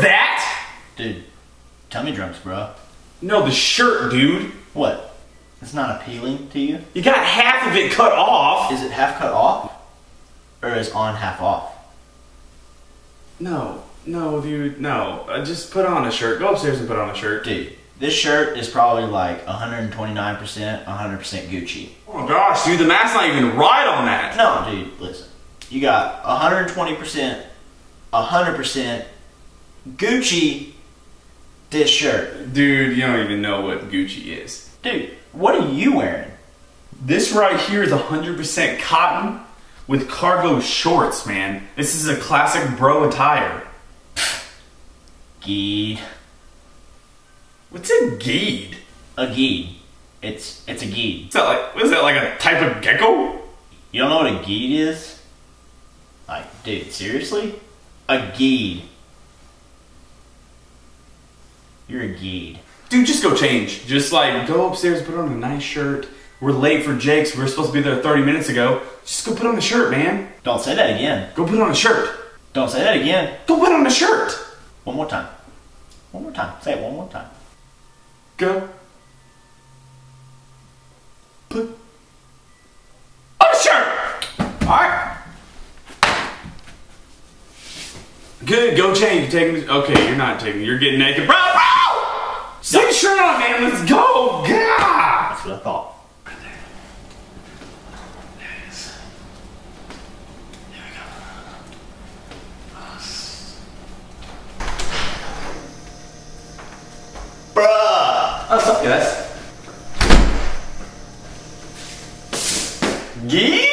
is that? Dude, tummy drums, bro. No, the shirt, dude. What? It's not appealing to you? You got half of it cut off. Is it half cut off? Or is on half off? No, no, dude, no. Uh, just put on a shirt. Go upstairs and put on a shirt. Dude, this shirt is probably like 129%, 100% Gucci. Oh gosh, dude, the math's not even right on that. No, dude, listen. You got 120%, 100% Gucci this shirt. Dude, you don't even know what Gucci is. Dude, what are you wearing? This right here is 100% cotton with cargo shorts, man. This is a classic bro attire. Geed. What's a geed? A geed. It's it's a geed. Is that like, what is that, like a type of gecko? You don't know what a geed is? Like, dude, seriously? A geed. You're a geed. Dude, just go change. Just like go upstairs, put on a nice shirt. We're late for Jake's. We were supposed to be there 30 minutes ago. Just go put on a shirt, man. Don't say that again. Go put on a shirt. Don't say that again. Go put on a shirt. One more time. One more time. Say it one more time. Go. Put on a shirt. Alright. Good, go change. You're taking okay, you're not taking you're getting naked. Bro, Take a shirt on, man. Let's go. God. That's what I thought. Bruh! What's up, guys? Right?